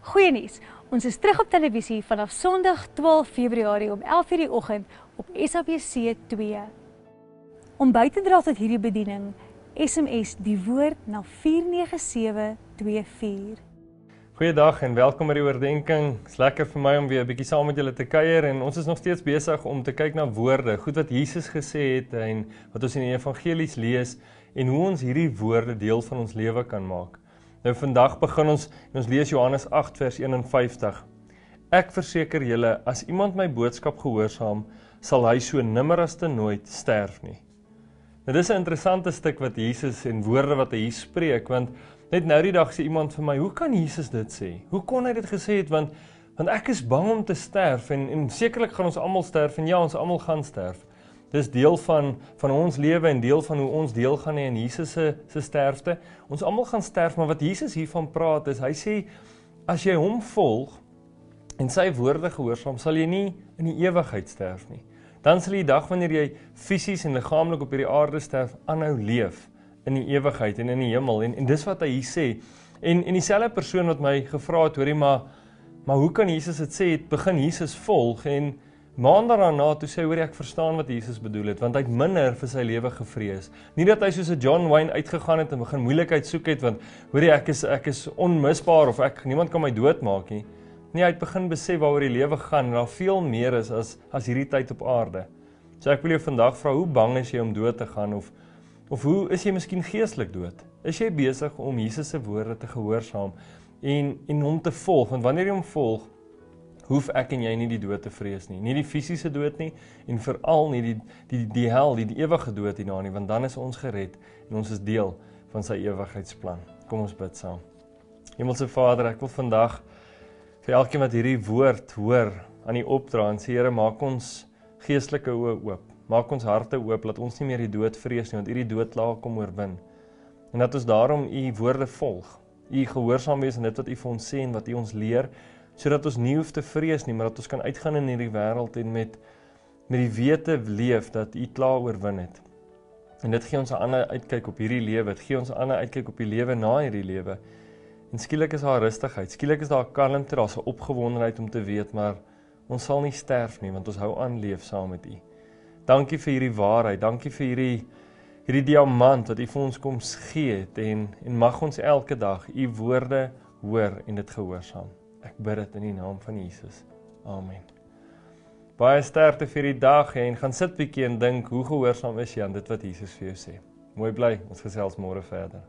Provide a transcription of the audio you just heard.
Goeie nuus. Ons is terug op televisie vanaf Sondag 12 Februarie om 11:00 die oggend op SABC 2. Om by te dra tot hierdie bediening, SMS die woord na 49724. Goeiedag en welkom by die oordeenking. Dit's lekker vir my om weer 'n bietjie saam met julle te kuier en ons is nog steeds besig om te kyk na woorde, goed wat Jesus gesê het en wat ons in die evangelies lees en hoe ons hierdie woorde deel van ons lewe kan maak. Nou vandag begin ons en ons lees Johannes 8 vers 51. Ek verseker julle, as iemand my boodskap gehoorsaam, sal hy so nimmer as te nooit sterf nie. Nou dis 'n interessante stuk wat Jesus en woorde wat hy hier spreek want net nou die dag sê iemand vir my, "Hoe kan Jesus dit sê? Hoe kon hy dit gesê het want want ek is bang om te sterf en en sekerlik gaan ons almal sterf en ja, ons almal gaan sterf." Dis deel van van ons lewe en deel van hoe ons deel gaan hê in Jesus se se sterfte. Ons almal gaan sterf, maar wat Jesus hiervan praat is hy sê as jy hom volg en sy woorde gehoorsaam, sal jy nie in die ewigheid sterf nie. Dan sal die dag wanneer jy fisies en liggaamlik op hierdie aarde sterf, aanhou leef in die ewigheid en in die hemel en en dis wat hy hier sê. En en dieselfde persoon wat my gevra het, hoorie maar maar hoe kan Jesus dit sê? Het begin Jesus volg en Maande daarna toe sê hy hoor ek verstaan wat Jesus bedoel het want hy het minder vir sy lewe gevrees. Nie dat hy soos 'n John Wayne uitgegaan het en begin moeilikheid soek het want hoor jy ek is ek is onmisbaar of ek niemand kan my doodmaak nie. Nee, hy het begin besef waaroor die lewe gaan en daar veel meer is as as hierdie tyd op aarde. So ek wil jou vandag vra hoe bang is jy om dood te gaan of of hoe is jy miskien geestelik dood? Is jy besig om Jesus se woorde te gehoorsaam en en hom te volg? Want wanneer jy hom volg, hoef ek en jy nie die dood te vrees nie. Nie die fisiese dood nie en veral nie die die die hel, die, die ewige dood hierna nie, want dan is ons gered en ons is deel van sy ewigheidsplan. Kom ons bid saam. Hemelse Vader, ek wil vandag vir elkeen wat hierdie woord hoor aan U opdra en sê Here, maak ons geestelike oë oop. Maak ons harte oop dat ons nie meer die dood vrees nie, want U die dood laat kom oorwin. En dat ons daarom U woorde volg. U gehoorsaam wees aan dit wat U vir ons sê en wat U ons leer sodat ons nie hoef te vrees nie, maar dat ons kan uitgaan in hierdie wêreld en met met die wete leef dat U klaar oorwin het. En dit gee ons 'n ander uitkyk op hierdie lewe. Dit gee ons 'n ander uitkyk op die lewe na hierdie lewe. En skielik is daar rustigheid. Skielik is daar kalmte, daar's 'n opgewondenheid om te weet maar ons sal nie sterf nie want ons hou aan leef saam met U. Dankie vir hierdie waarheid. Dankie vir hierdie hierdie diamant wat U vir ons kom gee het en en mag ons elke dag U woorde hoor en dit gehoorsaam. Ek bid dit in die naam van Jesus. Amen. Baie sterkte vir die dag en gaan sit bietjie en dink hoe gehoorsaam is jy aan dit wat Jesus vir jou sê. Mooi bly, ons gesels môre verder.